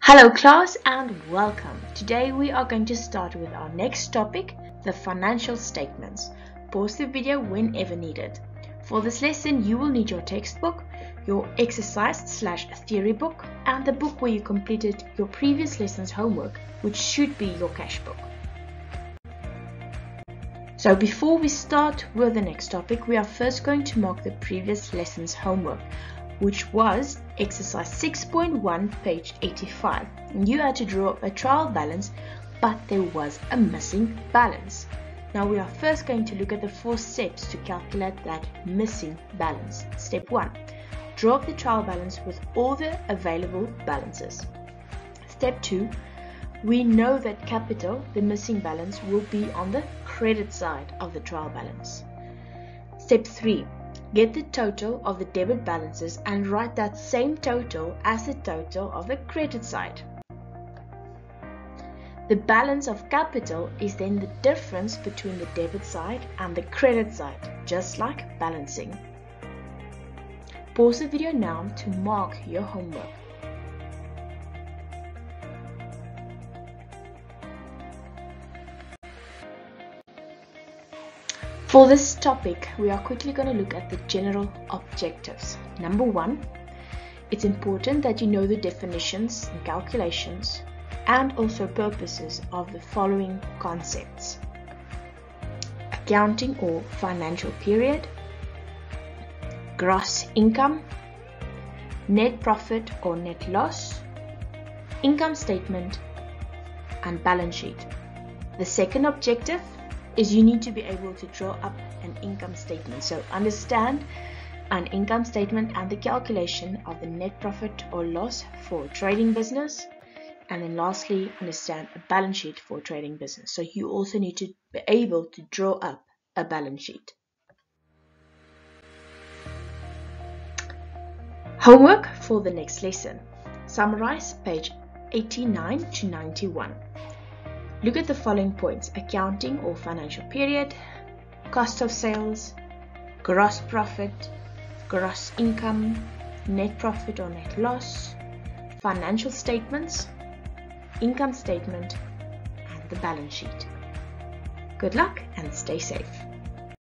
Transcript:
Hello class and welcome. Today we are going to start with our next topic, the financial statements. Pause the video whenever needed. For this lesson you will need your textbook, your exercise slash theory book and the book where you completed your previous lesson's homework which should be your cash book. So before we start with the next topic we are first going to mark the previous lesson's homework which was exercise 6.1 page 85. You had to draw a trial balance but there was a missing balance. Now we are first going to look at the four steps to calculate that missing balance. Step 1. Draw up the trial balance with all the available balances. Step 2. We know that capital, the missing balance, will be on the credit side of the trial balance. Step 3. Get the total of the debit balances and write that same total as the total of the credit side. The balance of capital is then the difference between the debit side and the credit side, just like balancing. Pause the video now to mark your homework. For this topic, we are quickly going to look at the general objectives. Number one, it's important that you know the definitions and calculations and also purposes of the following concepts. Accounting or financial period, gross income, net profit or net loss, income statement, and balance sheet. The second objective is you need to be able to draw up an income statement. So understand an income statement and the calculation of the net profit or loss for trading business. And then lastly, understand a balance sheet for trading business. So you also need to be able to draw up a balance sheet. Homework for the next lesson. Summarize page 89 to 91. Look at the following points. Accounting or financial period, cost of sales, gross profit, gross income, net profit or net loss, financial statements, income statement, and the balance sheet. Good luck and stay safe.